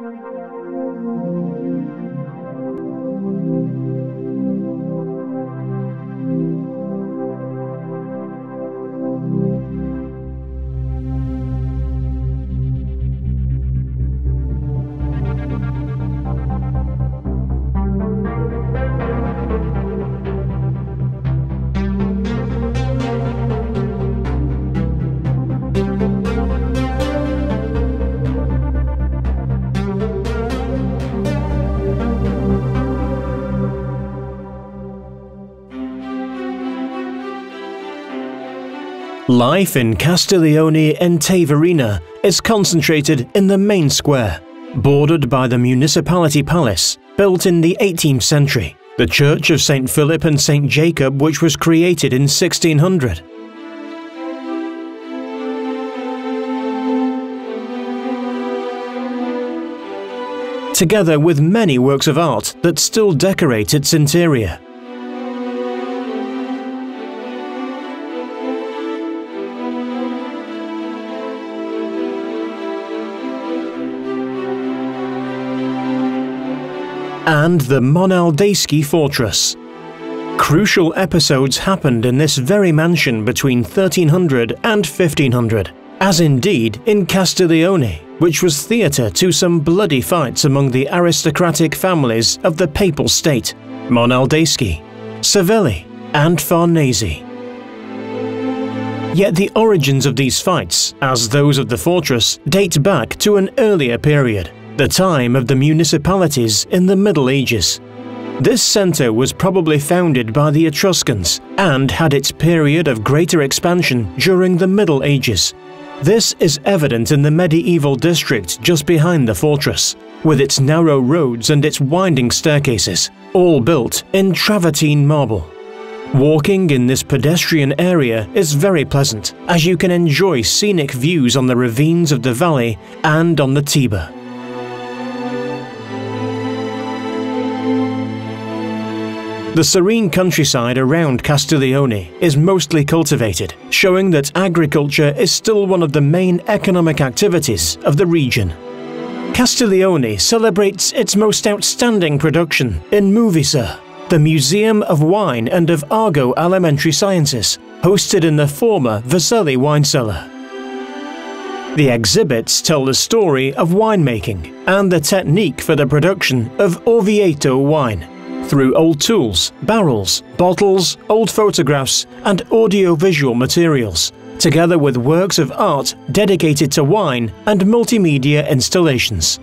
Música Life in Castiglione in Teverina is concentrated in the main square, bordered by the municipality palace, built in the 18th century, the Church of St. Philip and St. Jacob which was created in 1600, together with many works of art that still decorate its interior. And the Monaldeschi fortress. Crucial episodes happened in this very mansion between 1300 and 1500, as indeed in Castiglione, which was theatre to some bloody fights among the aristocratic families of the Papal State, Monaldeschi, Savelli, and Farnese. Yet the origins of these fights, as those of the fortress, date back to an earlier period, the time of the municipalities in the Middle Ages. This centre was probably founded by the Etruscans and had its period of greater expansion during the Middle Ages. This is evident in the medieval district just behind the fortress, with its narrow roads and its winding staircases, all built in travertine marble. Walking in this pedestrian area is very pleasant, as you can enjoy scenic views on the ravines of the valley and on the Tiber. The serene countryside around Castiglione is mostly cultivated, showing that agriculture is still one of the main economic activities of the region. Castiglione celebrates its most outstanding production in Muvisa, the Museum of Wine and of Agro Alimentary Sciences, hosted in the former Vaselli wine cellar. The exhibits tell the story of winemaking and the technique for the production of Orvieto wine, through old tools, barrels, bottles, old photographs, and audiovisual materials, together with works of art dedicated to wine and multimedia installations.